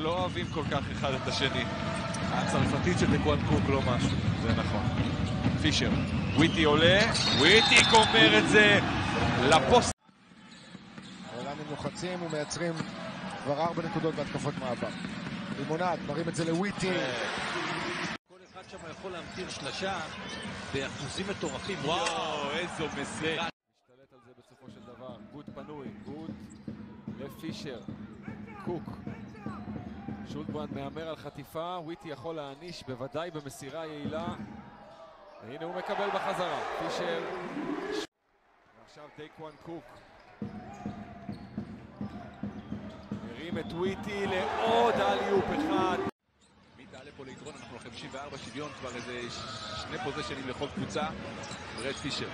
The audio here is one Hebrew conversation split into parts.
לא אוהבים כל כך אחד את השני. הצרפתית של דקואן קוק לא משהו, זה נכון. פישר, וויטי עולה, וויטי גומר את זה לפוסט. העולמים לוחצים ומייצרים כבר ארבע נקודות בהתקפות מעבר. לימונד מרים את זה לוויטי. כל אחד שם יכול להמטיר שלשה באחוזים מטורפים. וואו, איזו מסירה. משתלט על זה בסופו של דבר. גוט פנוי, גוט לפישר. קוק. שולטברנד מהמר על חטיפה, וויטי יכול להעניש בוודאי במסירה יעילה. והנה הוא מקבל בחזרה. פישר. ועכשיו דייקוואן קוק. מרים את וויטי לעוד אליופ אחד. מי תעלה פה ליתרון? אנחנו 54 שוויון, כבר איזה שני possession ים לכל קבוצה. רד פישר.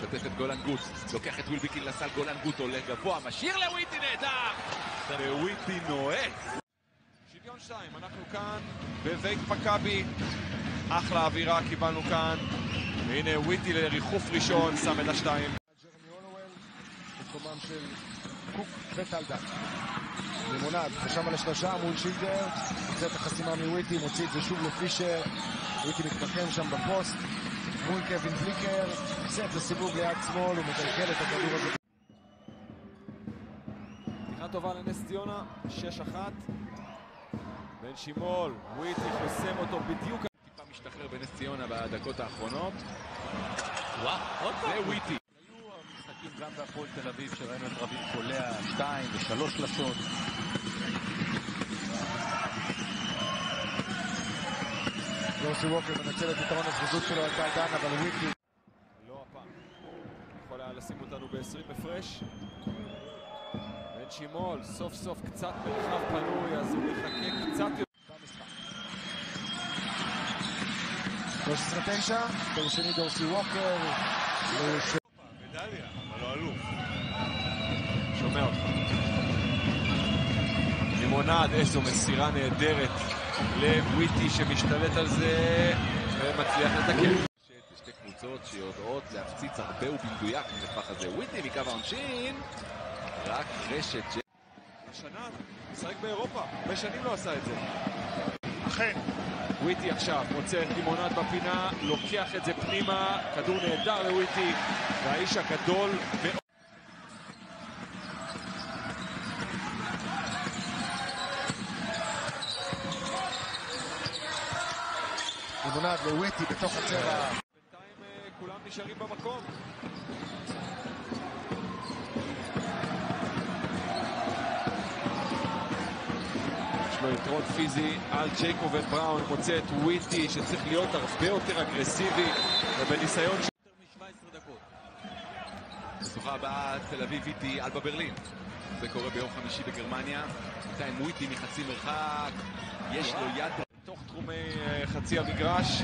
שוטף את גולן גוט, לוקח את ווילביקין לסל, גולן גוט עולה גבוה, משאיר לוויטי נהדר! וויטי נועץ. שוויון שתיים, אנחנו כאן בבית מכבי. אחלה אווירה קיבלנו כאן. והנה וויטי לריחוף ראשון, שם את השתיים. במקומם של קוק וטלדן. לימונד חשב על השלושה מול שילדר, מוצא את החסימה מוויטי, מוציא את זה שוב לפישר. וויטי מתמקם שם בפוסט מול קווין בליקר, עושה את הסיבוב ליד שמאל, הוא מקלקל את הכדור הזה. פתיחה טובה לנס ציונה, 6-1. בן שימול, וויטי חוסם אותו בדיוק. טיפה משתחרר בנס ציונה בדקות האחרונות. וואו, עוד פעם. וויטי. היו המשחקים גם בהפועל תל אביב, שראינו את רביב קולע שתיים ושלוש שלשות. יוסי ווקר מנצל את יתרון הזריזות שלו על טלדן, אבל וויטי לא הפעם. יכול היה לשים אותנו ב-20 הפרש. בן שימול, סוף סוף קצת מרחב פנוי, אז הוא מחכה קצת יותר. במשחק. 13-9, תור שני דורסי ווקר, מדליה, אבל לא אלוף. שומע אותך. לימונד, איזו מסירה נהדרת לוויטי שמשתלט על זה ומצליח לתקן. שתי קבוצות שיודעות להפציץ הרבה ובמדויק בטווח הזה. וויטי מקו העונשין, רק רשת ש... השנה, משחק באירופה, הרבה שנים לא עשה את זה. אכן. וויטי עכשיו מוצא את לימונד בפינה, לוקח את זה פנימה, כדור נהדר לוויטי, והאיש הגדול מאוד. לימונד לוויטי בתוך הצבע. בינתיים אה, כולם נשארים במקום. לו יתרון פיזי על ג'ייקובן בראון, מוצא את וויטי שצריך להיות הרבה יותר אגרסיבי ובניסיון ש... יותר מ-17 דקות. בשוחה הבאה תל אביב איטי אלבה ברלין. זה קורה ביום חמישי בגרמניה. בינתיים וויטי מחצי מרחק, יש לו יד בתוך תחומי אה, חצי המגרש.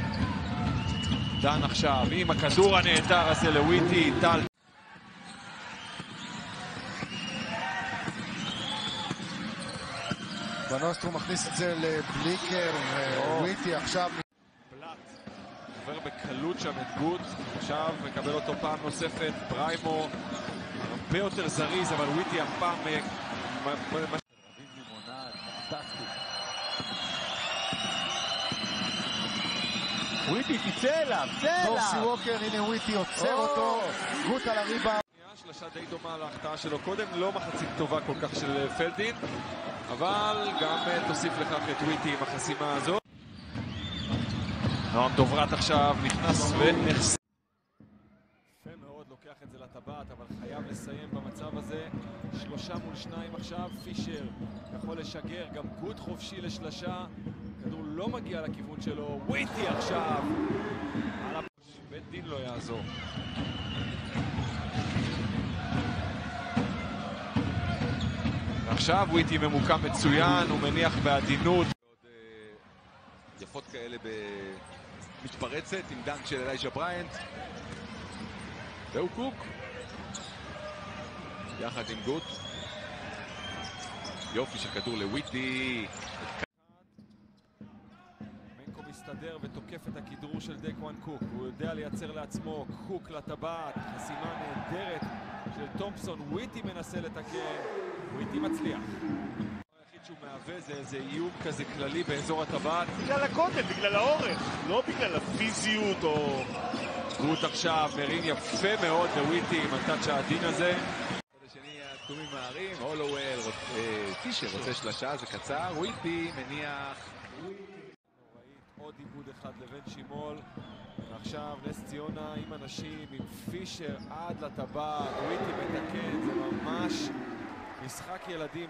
דן עכשיו עם הכדור הנהדר הזה לוויטי, טל ונוסטרו מכניס את זה לבליקר, וויטי עכשיו בלאט עובר בקלות שם את גוט, עכשיו מקבל אותו פעם נוספת, בריימו הרבה יותר זריז, אבל וויטי. אה, רביב לימונד, פנטסטי. וויטי, תצא אליו, צא דורסי אליו! ווקר, הנה וויטי עוצר או! אותו, גוט על הריבה. שלושה די דומה להחטאה שלו קודם, לא מחצית טובה כל כך של אה, פלדין, אבל גם אה, תוסיף לכך את וויטי עם החסימה הזאת. נועם דוברת עכשיו נכנס ונחס... יפה מאוד, לוקח את זה לטבעת, אבל חייב לסיים במצב הזה. שלושה מול שניים עכשיו, פישר יכול לשגר, גם גוט חופשי לשלשה. כדור לא מגיע לכיוון שלו, וויטי עכשיו! בית דין לא יעזור. ועכשיו וויטי ממוקם מצוין, הוא מניח בעדינות. אה, יפות כאלה במתפרצת עם dunk של אלייג'ה בריינט. והוא קוק. יחד עם גוט. יופי של כדור לוויטי. מנקו מסתדר ותוקף את הכדרור של דקוואן קוק. הוא יודע לייצר לעצמו קוק לטבעת, חסימה נהדרת של תומפסון. וויטי מנסה לתקן, וויטי מצליח. היחיד שהוא מהווה זה איזה איום כזה כללי באזור הטבעת. בגלל הגודל, בגלל האורך, לא בגלל הפיזיות או... גוט עכשיו מרים יפה מאוד לוויטי עם הטאצ' העדין הזה. בצד השני הכתומים מהרים, הולואל, רוצ- אה, פישר רוצה שלושה, זה קצר, וויטי מניח עוד עיבוד אחד לבן שימול. ועכשיו נס ציונה עם אנשים, עם פישר עד לטבעת, וויטי מתקן, זה ממש משחק ילדים.